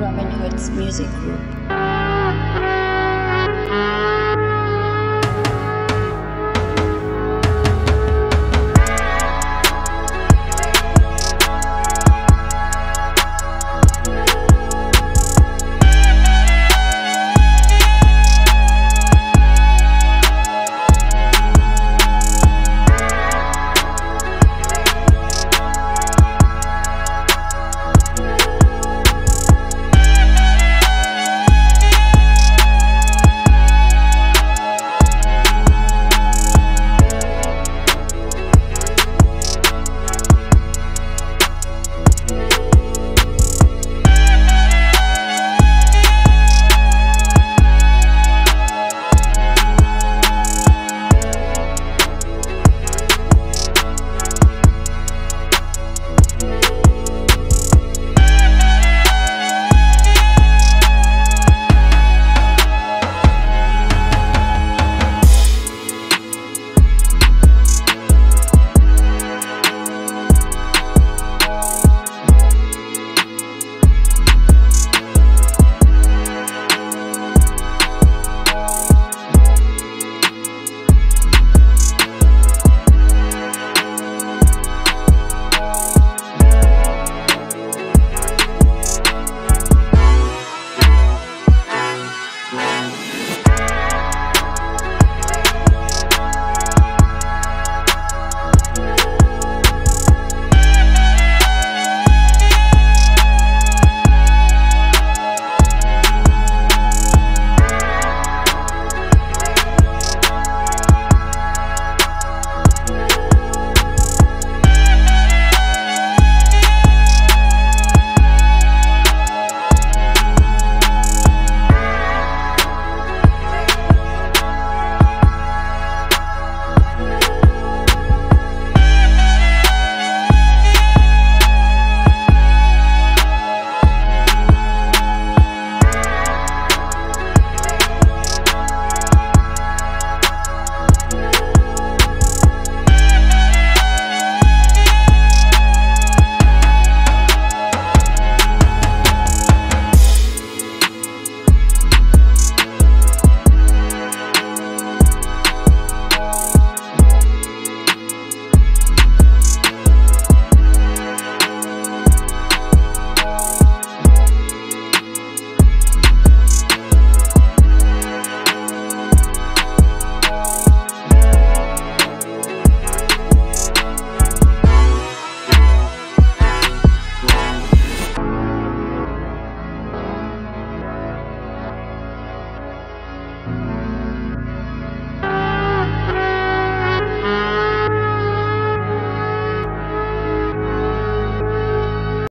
Roman Hood's Music Group.